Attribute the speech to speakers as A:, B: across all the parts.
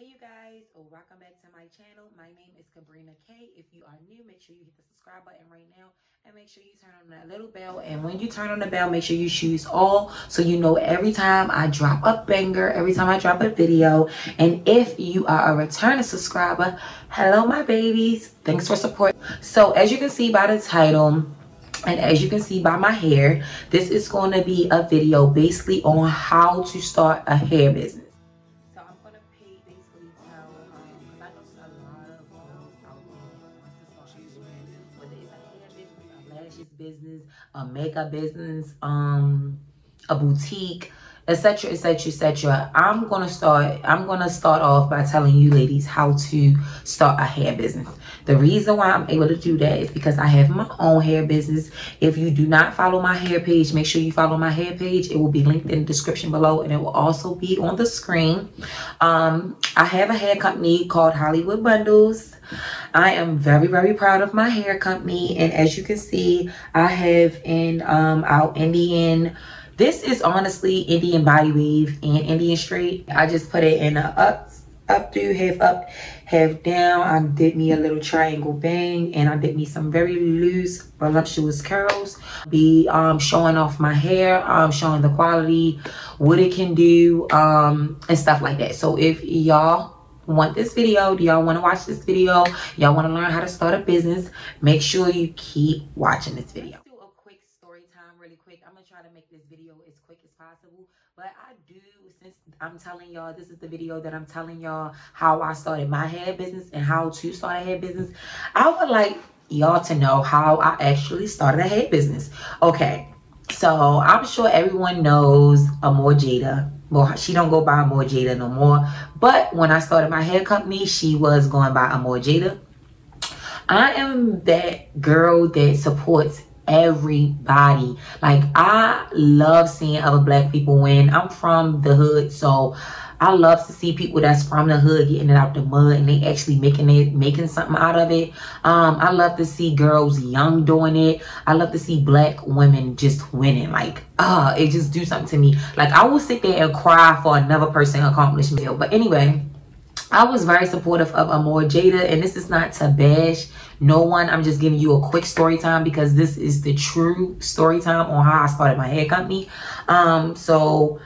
A: Hey you guys, oh, welcome back to my channel. My name is Kabrina Kay. If you are new, make sure you hit the subscribe button right now and make sure you turn on that little bell. And when you turn on the bell, make sure you choose all so you know every time I drop a banger, every time I drop a video. And if you are a returning subscriber, hello my babies. Thanks for support. So as you can see by the title, and as you can see by my hair, this is going to be a video basically on how to start a hair business. A makeup business, um, a boutique, etc etc etc i'm gonna start i'm gonna start off by telling you ladies how to start a hair business. The reason why i'm able to do that is because i have my own hair business. If you do not follow my hair page make sure you follow my hair page. It will be linked in the description below and it will also be on the screen. Um i have a hair company called hollywood bundles. I am very, very proud of my hair company. And as you can see, I have in um, our Indian this is honestly Indian body weave and Indian straight. I just put it in a up, up through, half up, half down. I did me a little triangle bang and I did me some very loose, voluptuous curls. Be um, showing off my hair, um, showing the quality, what it can do, um, and stuff like that. So if y'all want this video do y'all want to watch this video y'all want to learn how to start a business make sure you keep watching this video try to make this video as quick as possible. But I do, since I'm telling y'all, this is the video that I'm telling y'all how I started my hair business and how to start a hair business. I would like y'all to know how I actually started a hair business. Okay, so I'm sure everyone knows Amour Jayda. Well, she don't go by Amour Jayda no more. But when I started my hair company, she was going by Amour Jayda. I am that girl that supports everybody. Like I love seeing other black people win. I'm from the hood, so I love to see people that's from the hood getting it out the mud and they actually making it, making something out of it. Um, I love to see girls young doing it. I love to see black women just winning. Like, uh, it just do something to me. Like I will sit there and cry for another person accomplishment. But anyway, I was very supportive of Amour Jayda, and this is not to bash no one. I'm just giving you a quick story time because this is the true story time on how I started my hair company. Um, so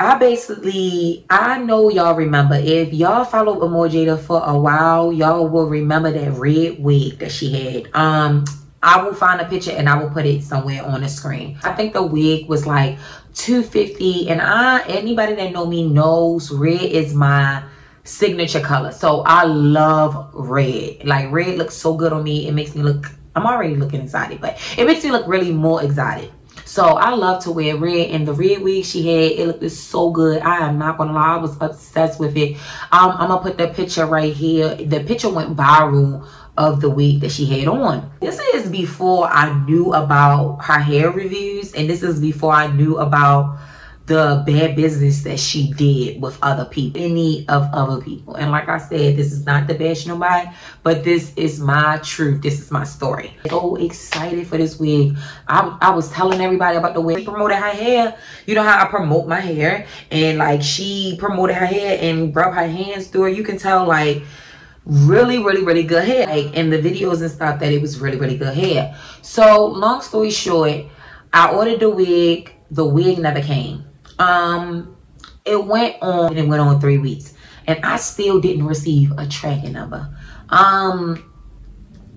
A: I basically, I know y'all remember. If y'all followed Amour Jayda for a while, y'all will remember that red wig that she had. Um, I will find a picture and I will put it somewhere on the screen. I think the wig was like 250 and I anybody that know me knows red is my signature color. So I love red. Like red looks so good on me. It makes me look, I'm already looking exotic, but it makes me look really more exotic. So I love to wear red and the red wig she had, it looked so good. I am not gonna lie, I was obsessed with it. Um, I'm gonna put the picture right here. The picture went viral of the wig that she had on. This is before I knew about her hair reviews and this is before I knew about the bad business that she did with other people, any of other people. And like I said, this is not the bash nobody, but this is my truth. This is my story. So excited for this wig. I, I was telling everybody about the wig. She promoted her hair. You know how I promote my hair. And like she promoted her hair and rubbed her hands through it. You can tell like really really really good hair like in the videos and stuff that it was really really good hair so long story short i ordered the wig the wig never came um, it went on and it went on three weeks, and I still didn't receive a tracking number. Um,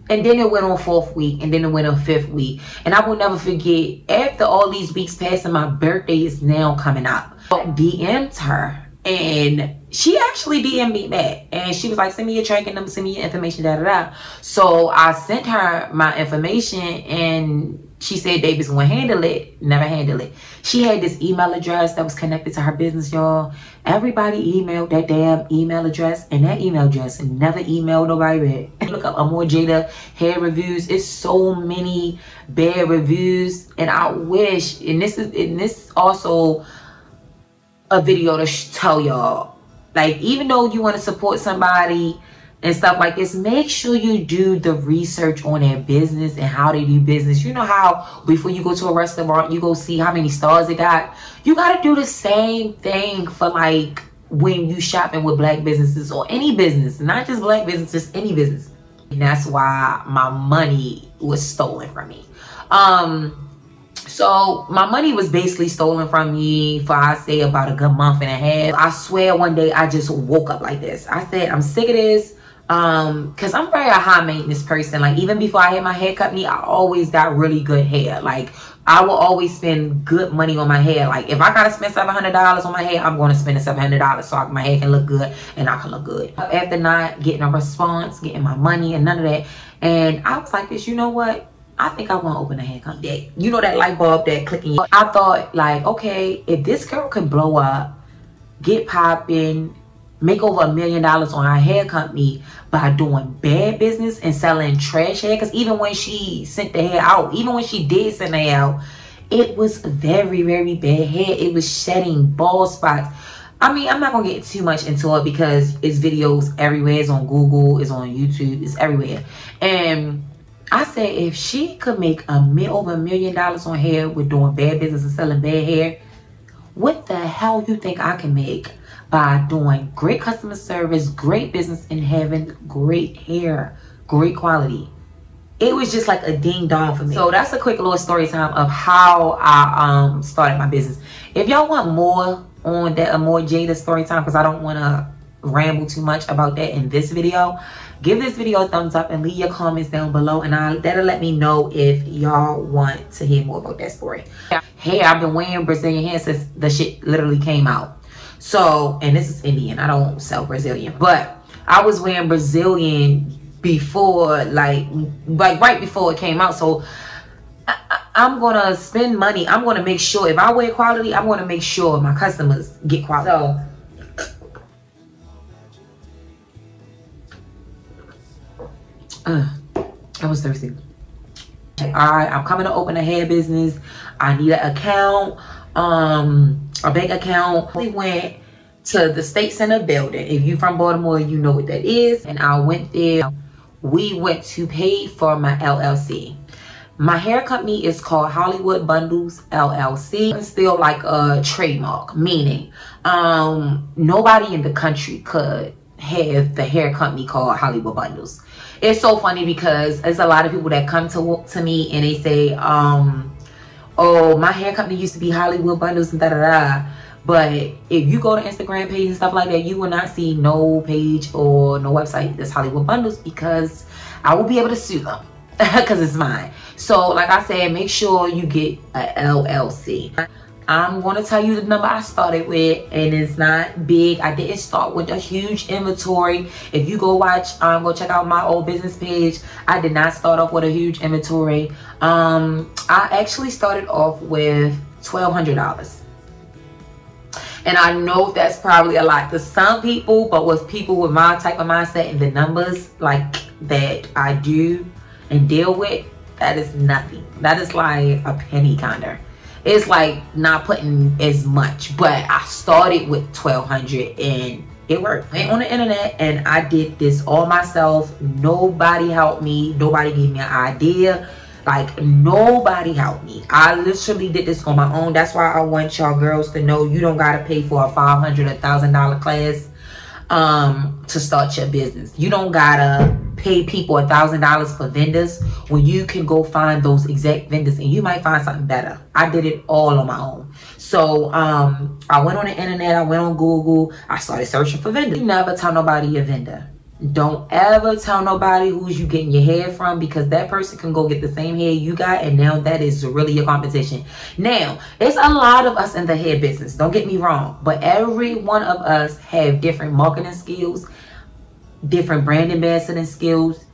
A: and then it went on fourth week, and then it went on fifth week, and I will never forget. After all these weeks passing, my birthday is now coming up. I DM'd her and she actually DM'd me back and she was like, send me your tracking number, send me your information, da da da. So I sent her my information and she said Davis gonna handle it, never handle it. She had this email address that was connected to her business, y'all. Everybody emailed that damn email address, and that email address never emailed nobody back. Look up Amour Jayda hair reviews. It's so many bad reviews, and I wish. And this is and this also a video to tell y'all. Like even though you want to support somebody and stuff like this, make sure you do the research on their business and how they do business. You know how before you go to a restaurant, you go see how many stars they got. You got to do the same thing for like when you shopping with black businesses or any business, not just black businesses, any business. And that's why my money was stolen from me. Um, so my money was basically stolen from me for I say about a good month and a half. I swear one day I just woke up like this. I said, I'm sick of this. Um, cause I'm very a high maintenance person. Like even before I had my hair me, I always got really good hair. Like I will always spend good money on my hair. Like if I gotta spend seven hundred dollars on my hair, I'm gonna spend the seven hundred dollars so my hair can look good and I can look good. After not getting a response, getting my money and none of that, and I was like this, you know what? I think I want to open a hair company. You know that light bulb that clicking. I thought like, okay, if this girl can blow up, get popping, make over a million dollars on her hair company by doing bad business and selling trash hair. Because even when she sent the hair out, even when she did send the hair out, it was very, very bad hair. It was shedding bald spots. I mean, I'm not gonna get too much into it because it's videos everywhere. It's on Google, it's on YouTube, it's everywhere. And I said if she could make a mil over a million dollars on hair with doing bad business and selling bad hair, what the hell you think I can make by doing great customer service, great business, and having great hair, great quality? It was just like a ding dong for me. So that's a quick little story time of how I um started my business. If y'all want more on that, Amour Jayda story time, because I don't want to ramble too much about that in this video give this video a thumbs up and leave your comments down below and I'll, that'll let me know if y'all want to hear more about that story yeah. hey i've been wearing brazilian hair since the shit literally came out so and this is indian i don't sell brazilian but i was wearing brazilian before like like right before it came out so I, am gonna spend money i'm gonna make sure if i wear quality i'm gonna make sure my customers get quality so Uh, I was thirsty. All right, I'm coming to open a hair business. I need an account, um, a bank account. We went to the State Center building. If you from Baltimore, you know what that is. And I went there. We went to pay for my LLC. My hair company is called Hollywood Bundles LLC. It's still like a trademark, meaning um, nobody in the country could have the hair company called Hollywood Bundles it's so funny because there's a lot of people that come to to me and they say, um, oh, my hair company used to be Hollywood Bundles and da da da. But if you go to Instagram page and stuff like that, you will not see no page or no website that's Hollywood Bundles because I will be able to sue them because it's mine. So like I said, make sure you get a LLC. I'm going to tell you the number I started with and it's not big. I didn't start with a huge inventory. If you go watch, um, go check out my old business page. I did not start off with a huge inventory. Um, I actually started off with $1,200. And I know that's probably a lot to some people, but with people with my type of mindset and the numbers like that I do and deal with, that is nothing. That is like a penny kinda it's like not putting as much but i started with 1200 and it worked. I went on the internet and i did this all myself. Nobody helped me. Nobody gave me an idea. Like nobody helped me. I literally did this on my own. That's why i want y'all girls to know you don't gotta pay for a 500 a thousand dollar class um to start your business. You don't gotta pay people a thousand dollars for vendors when you can go find those exact vendors and you might find something better. I did it all on my own. So um i went on the internet i went on google i started searching for vendors. You never tell nobody your vendor don't ever tell nobody who's you getting your hair from because that person can go get the same hair you got and now that is really your competition. Now, it's a lot of us in the hair business. Don't get me wrong. But every one of us have different marketing skills, different brand ambassador skills,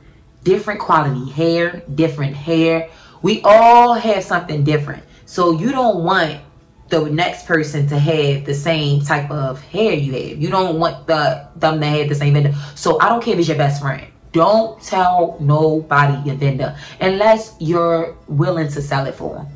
A: different quality hair, different hair. We all have something different. So you don't want the next person to have the same type of hair you have. You don't want the them to have the same vendor. So I don't care if it's your best friend. Don't tell nobody your vendor unless you're willing to sell it for them.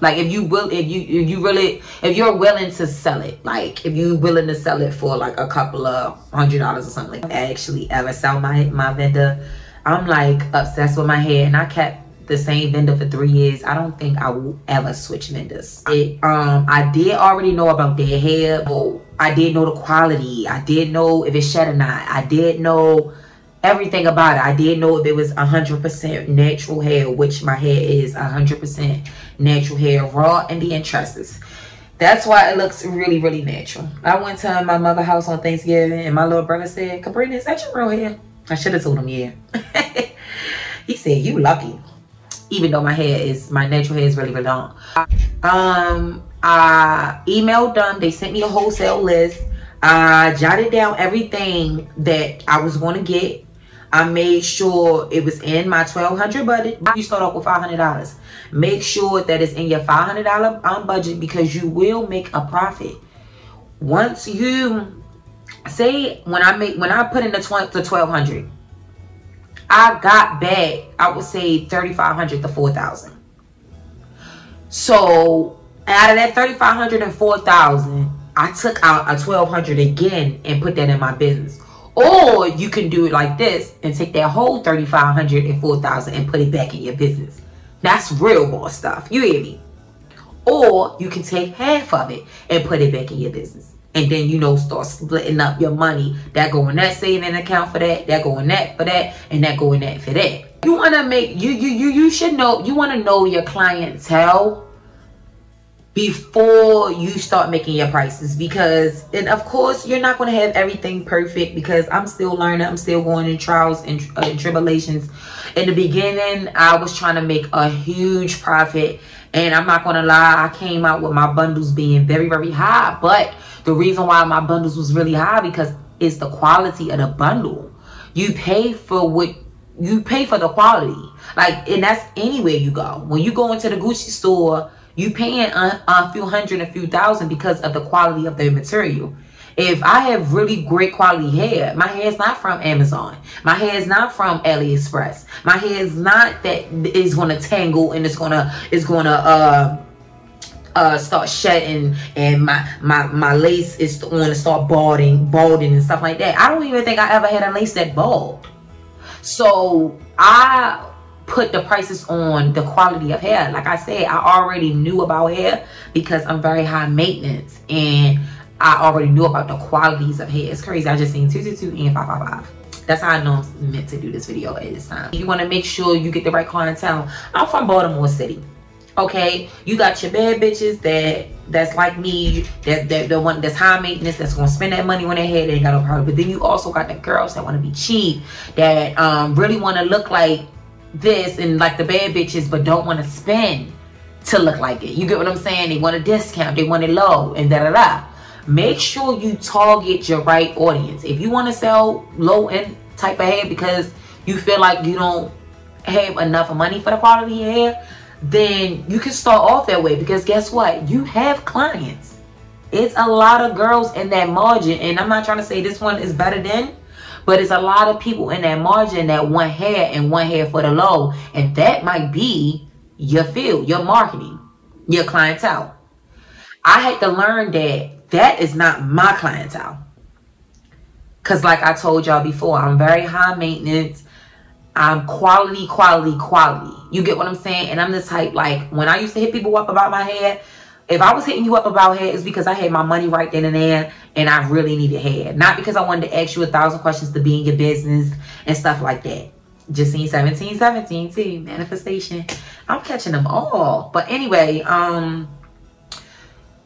A: Like if you will, if you if you really if you're willing to sell it, like if you willing to sell it for like a couple of hundred dollars or something. Like I actually ever sell my my vendor. I'm like obsessed with my hair, and I kept the same vendor for three years, I don't think I will ever switch vendors. It, um, I did already know about their hair. But I did know the quality. I did know if it's shed or not. I did know everything about it. I did know if it was 100% natural hair, which my hair is 100% natural hair, raw Indian tresses. That's why it looks really, really natural. I went to my mother house on Thanksgiving and my little brother said, Kabrina, is that your real hair? I should have told him, yeah. he said, you lucky. Even though my hair is, my natural hair is really, really long. Um, I emailed them. They sent me a wholesale list. I jotted down everything that I was going to get. I made sure it was in my 1200 budget. You start off with $500. Make sure that it's in your $500 um, budget because you will make a profit. Once you say when I make when I put in the 20 to 1200 I got back I would say 3500 to 4000 so out of that 3500 and 4000 I took out a 1200 again and put that in my business. Or you can do it like this and take that whole 3500 and 4000 and put it back in your business. That's real boss stuff you hear me? Or you can take half of it and put it back in your business and then you know start splitting up your money. That go in that saving account for that that go in that for that and that go in that for that. You want to make you you you you should know you want to know your clientele before you start making your prices. Because and of course you're not going to have everything perfect because i'm still learning i'm still going in trials and, uh, and tribulations. In the beginning i was trying to make a huge profit and i'm not going to lie i came out with my bundles being very very high but the reason why my bundles was really high because it's the quality of the bundle. You pay for what you pay for the quality. Like, and that's anywhere you go. When you go into the Gucci store, you paying a, a few hundred, a few thousand because of the quality of the material. If I have really great quality hair, my hair is not from Amazon. My hair is not from AliExpress. My hair is not that is gonna tangle and it's gonna it's gonna uh uh start shedding and my my my lace is going to start balding balding and stuff like that i don't even think i ever had a lace that bald so i put the prices on the quality of hair like i said i already knew about hair because i'm very high maintenance and i already knew about the qualities of hair. It's crazy. I just seen 222 and 555 that's how I know I'm meant to do this video at this time. You want to make sure you get the right clientele. I'm from Baltimore City okay? You got your bad bitches that that's like me that that the one that's high maintenance that's gonna spend that money on their head they ain't got no problem. But then you also got the girls that want to be cheap that um really want to look like this and like the bad bitches but don't want to spend to look like it. You get what i'm saying? They want a discount they want it low and da da da make sure you target your right audience if you want to sell low end type of hair because you feel like you don't have enough money for the quality hair then you can start off that way because guess what? You have clients. It's a lot of girls in that margin. And I'm not trying to say this one is better than, but it's a lot of people in that margin that want hair and one hair for the low. And that might be your field, your marketing, your clientele. I had to learn that that is not my clientele. Because like I told y'all before, I'm very high maintenance. I'm quality quality quality. You get what i'm saying? And i'm the type like when i used to hit people up about my hair if i was hitting you up about hair it's because i had my money right then and there and i really needed hair. Not because i wanted to ask you a thousand questions to be in your business and stuff like that. Just seen 17 17 too manifestation. I'm catching them all. But anyway um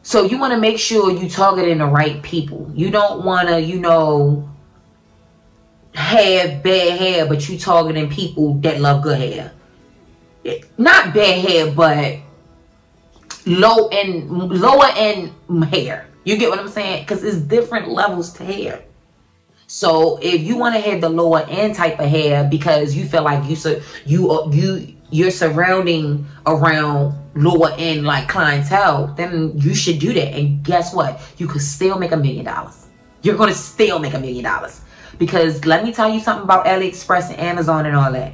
A: so you want to make sure you targeting the right people you don't want to you know have bad hair, but you targeting people that love good hair. Eh, not bad hair, but low and lower end hair. You get what I'm saying? Because it's different levels to hair. So if you want to have the lower end type of hair because you feel like you so you uh, you you're surrounding around lower end like clientele, then you should do that. And guess what? You could still make a million dollars. You're gonna still make a million dollars. Because let me tell you something about AliExpress and Amazon and all that.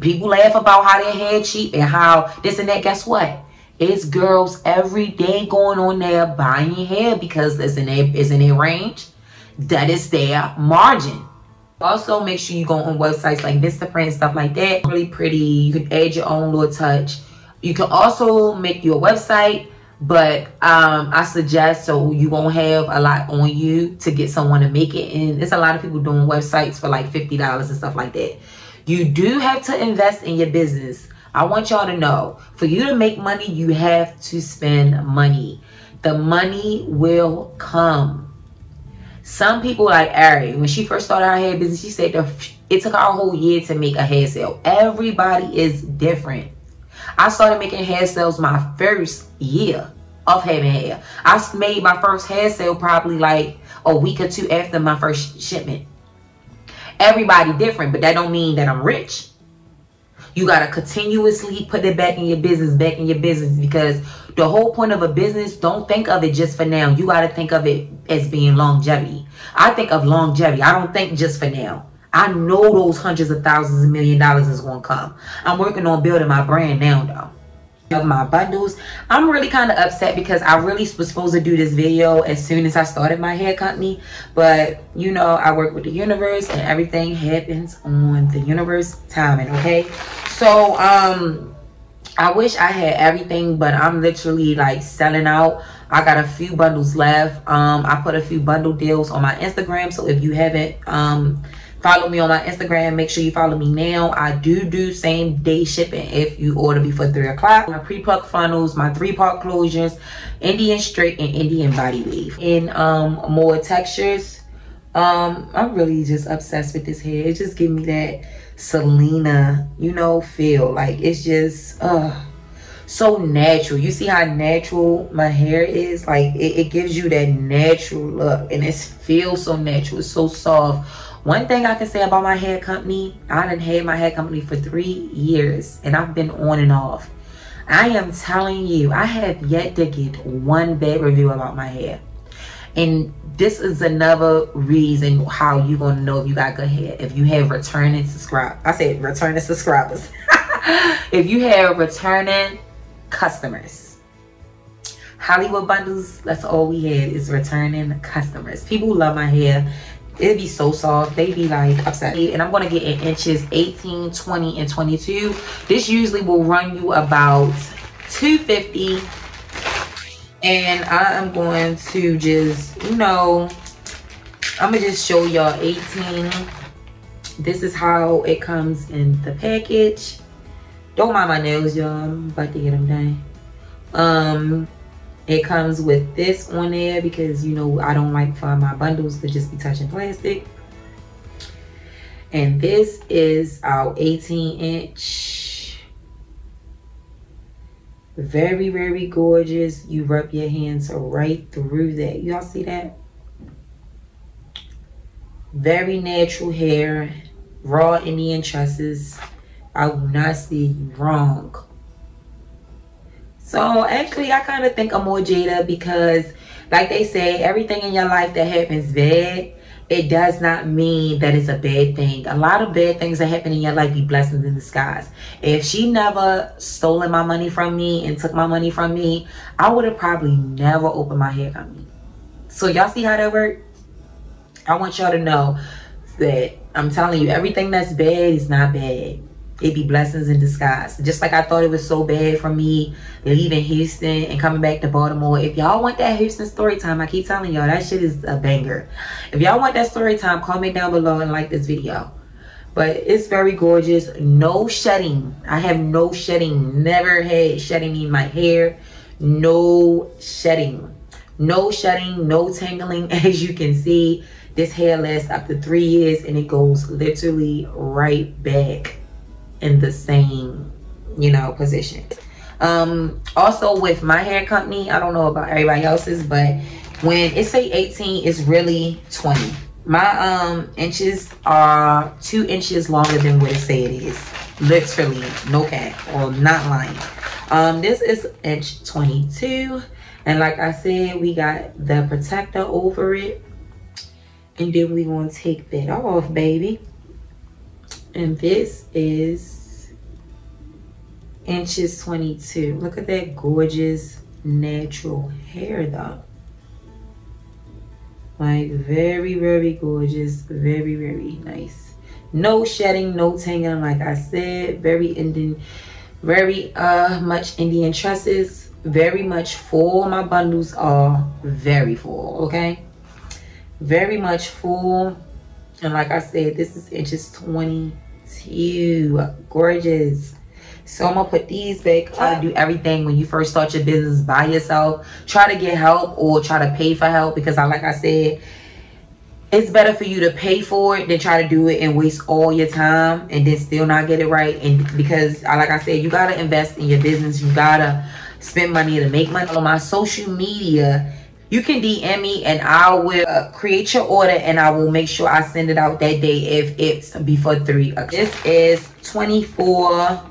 A: People laugh about how their hair cheap and how this and that. Guess what? It's girls every day going on there buying hair because it's in their, it's in their range. That is their margin. Also, make sure you go on websites like Vistaprint and stuff like that. Really pretty. You can add your own little touch. You can also make your website, but um, I suggest so you won't have a lot on you to get someone to make it. And there's a lot of people doing websites for like $50 and stuff like that. You do have to invest in your business. I want y'all to know, for you to make money, you have to spend money. The money will come. Some people like Ari, when she first started her hair business, she said it took her a whole year to make a hair sale. Everybody is different. I started making hair sales my first year of having hair. I made my first hair sale probably like a week or two after my first shipment. Everybody different, but that don't mean that I'm rich. You got to continuously put it back in your business, back in your business because the whole point of a business, don't think of it just for now. You got to think of it as being longevity. I think of longevity. I don't think just for now. I know those hundreds of thousands of million dollars is going to come. I'm working on building my brand now though of my bundles. I'm really kind of upset because i really was supposed to do this video as soon as i started my hair company but you know i work with the universe and everything happens on the universe timing okay? So um i wish i had everything but i'm literally like selling out. I got a few bundles left. Um i put a few bundle deals on my instagram so if you haven't um follow me on my instagram. Make sure you follow me now. I do do same day shipping if you order before three o'clock. My pre-pluck frontals my three part closures indian straight and indian body wave in um more textures. Um i'm really just obsessed with this hair. It just give me that selena you know feel. Like it's just uh so natural. You see how natural my hair is? Like it, it gives you that natural look and it feels so natural. It's so soft one thing I can say about my hair company, I done had my hair company for three years and I've been on and off. I am telling you, I have yet to get one bad review about my hair. And this is another reason how you're going to know if you got good hair. If you have returning subscribers. I said returning subscribers. if you have returning customers. Hollywood bundles, that's all we had is returning customers. People love my hair it'd be so soft. They'd be like upset. And i'm going to get in inches 18 20 and 22 this usually will run you about 250 and i am going to just you know i'm gonna just show y'all 18 this is how it comes in the package. Don't mind my nails y'all. I'm about to get them done. Um it comes with this on there because, you know, I don't like for my bundles to just be touching plastic. And this is our 18 inch. Very, very gorgeous. You rub your hands right through that. Y'all see that? Very natural hair. Raw Indian tresses. I will not see you wrong. So actually, I kind of think Amour Jayda because, like they say, everything in your life that happens bad, it does not mean that it's a bad thing. A lot of bad things that happen in your life be blessings in disguise. If she never stolen my money from me and took my money from me, I would have probably never opened my hair company. So y'all see how that works? I want y'all to know that I'm telling you, everything that's bad is not bad it be blessings in disguise. Just like I thought it was so bad for me leaving Houston and coming back to Baltimore. If y'all want that Houston story time, I keep telling y'all that shit is a banger. If y'all want that story time, comment down below and like this video. But it's very gorgeous. No shedding. I have no shedding. Never had shedding in my hair. No shedding. No shedding, no tangling. As you can see, this hair lasts up to three years and it goes literally right back in the same, you know, position. Um, also with my hair company, I don't know about everybody else's, but when it say 18, it's really 20. My um inches are two inches longer than what it say it is. Literally, no cap, or not lying. Um, this is inch 22. And like I said, we got the protector over it. And then we gonna take that off, baby. And this is inches 22. Look at that gorgeous natural hair though. Like very, very gorgeous. Very, very nice. No shedding, no tangling. Like I said, very Indian, very uh much Indian tresses. Very much full. My bundles are very full. Okay, very much full. And like I said, this is inches 22. Gorgeous. So I'm gonna put these back. Try to do everything when you first start your business by yourself. Try to get help or try to pay for help because I like I said, it's better for you to pay for it than try to do it and waste all your time and then still not get it right. And because I like I said, you gotta invest in your business. You gotta spend money to make money on my social media. You can DM me and I will uh, create your order and I will make sure I send it out that day if it's before 3. This is 24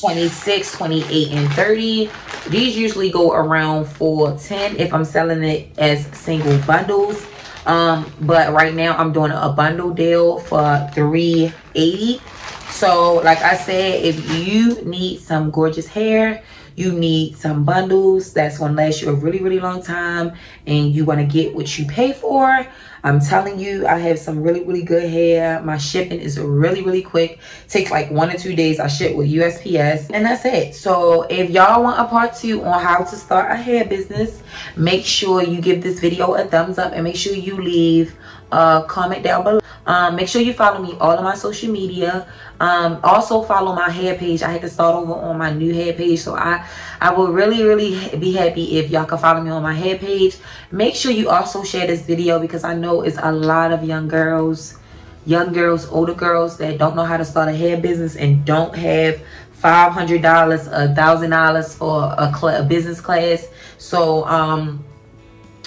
A: 26 28 and 30 these usually go around for 10 if i'm selling it as single bundles. Um but right now i'm doing a bundle deal for 380 so like i said if you need some gorgeous hair you need some bundles that's going to last you a really really long time and you want to get what you pay for. I'm telling you i have some really really good hair. My shipping is really really quick. Takes like one or two days. I ship with usps and that's it. So if y'all want a part two on how to start a hair business make sure you give this video a thumbs up and make sure you leave a comment down below. Um, make sure you follow me all of my social media. Um, also follow my hair page. I had to start over on my new hair page so i i will really really be happy if y'all can follow me on my hair page. Make sure you also share this video because i know it's a lot of young girls young girls older girls that don't know how to start a hair business and don't have five hundred dollars a thousand dollars for a, a business class. So um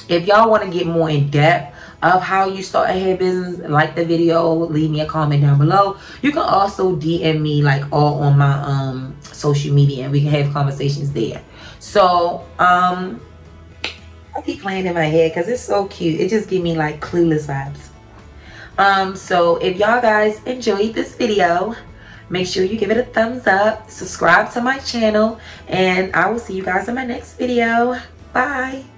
A: if y'all want to get more in depth of how you start a hair business like the video leave me a comment down below. You can also dm me like all on my um social media and we can have conversations there. So um i keep playing in my head because it's so cute. It just give me like clueless vibes. Um so if y'all guys enjoyed this video make sure you give it a thumbs up subscribe to my channel and i will see you guys in my next video. Bye